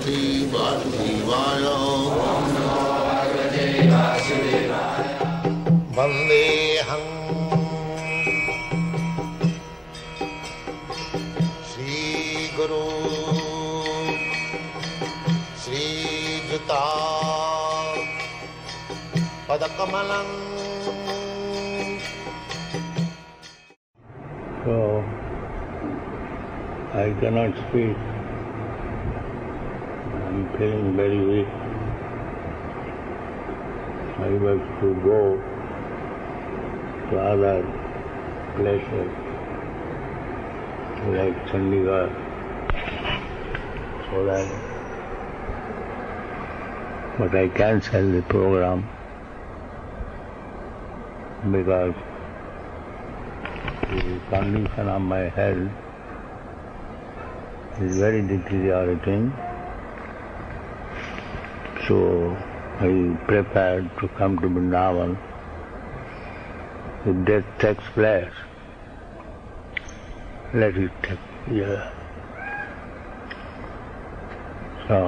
वासुदेवाय। वन्देऽहम्। श्रीगुरु। श्रीयुता पदकमलम् So I cannot speak. I'm feeling very weak. I was to go to other places like Chandigarh so that but I cancelled the program because the condition of my health is very deteriorating. So I prepared to come to Vrindavan. If death takes place, let it take yeah. So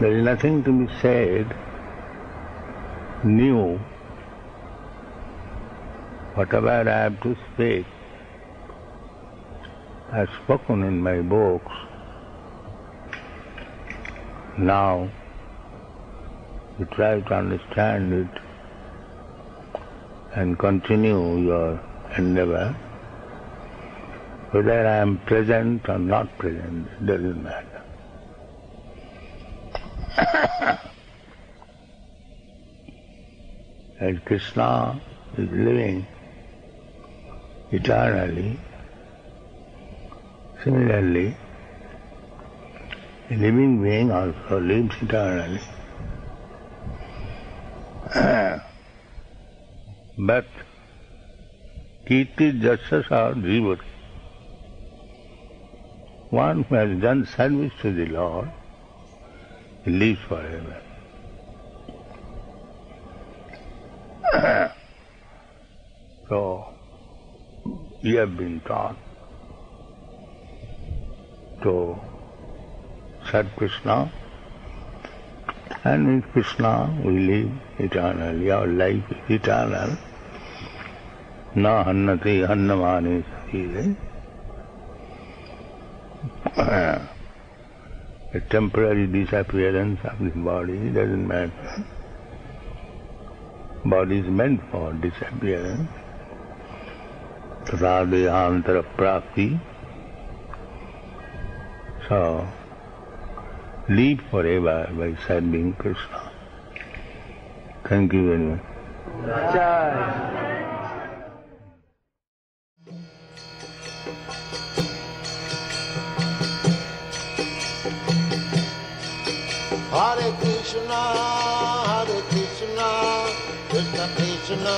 there is nothing to be said new whatever I have to speak, I have spoken in my books. Now, you try to understand it and continue your endeavor. Whether I am present or not present, it doesn't matter. As Krishna is living eternally. Similarly, living being also lives eternally. but Kirtir Yasya Sa Jivati. One who has done service to the Lord, he lives forever. so, we have been taught to serve Krishna, and with Krishna we live eternally. Our life is eternal. Na hannati hannamani sarire. A temporary disappearance of the body doesn't matter. Body is meant for disappearance. Radhayantara Prapti. So, live forever by serving Krishna. Thank you very much. Hare Krishna, Hare Krishna, Krishna Krishna,